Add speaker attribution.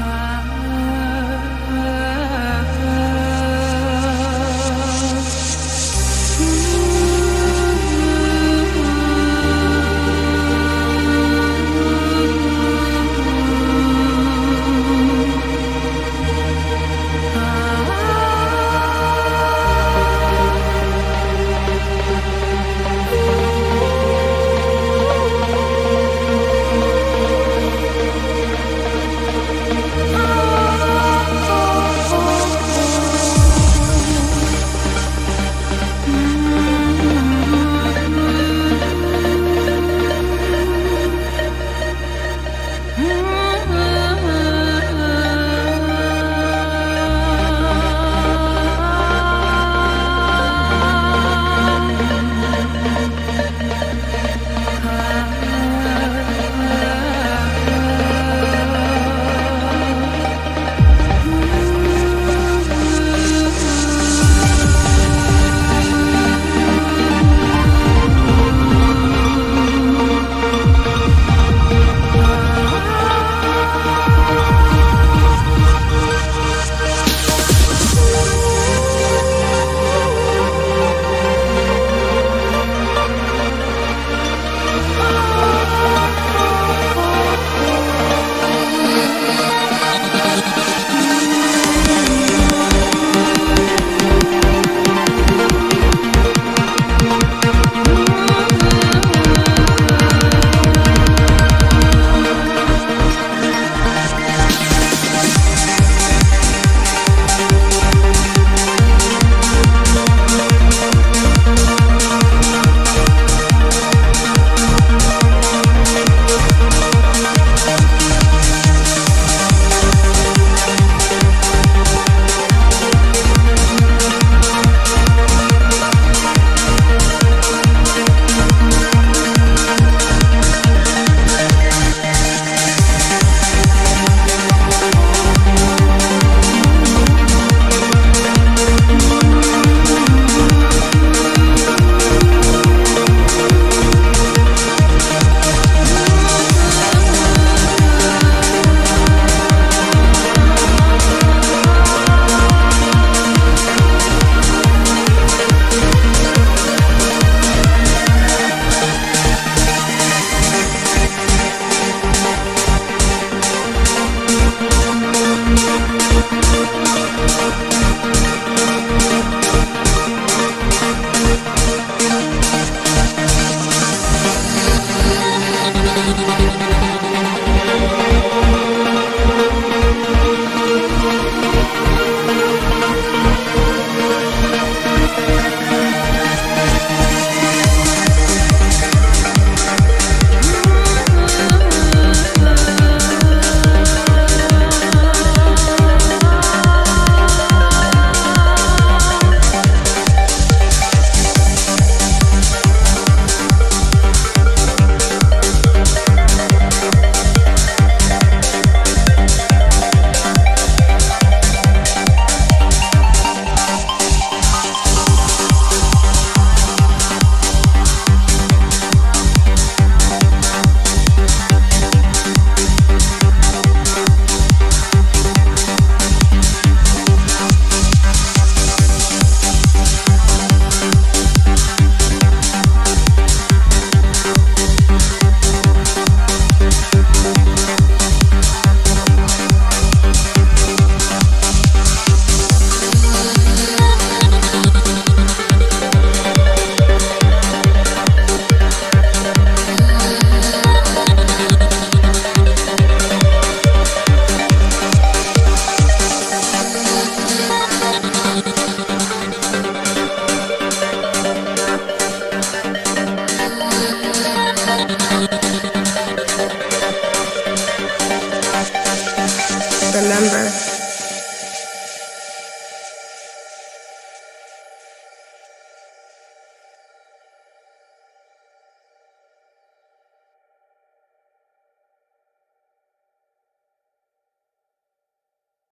Speaker 1: high.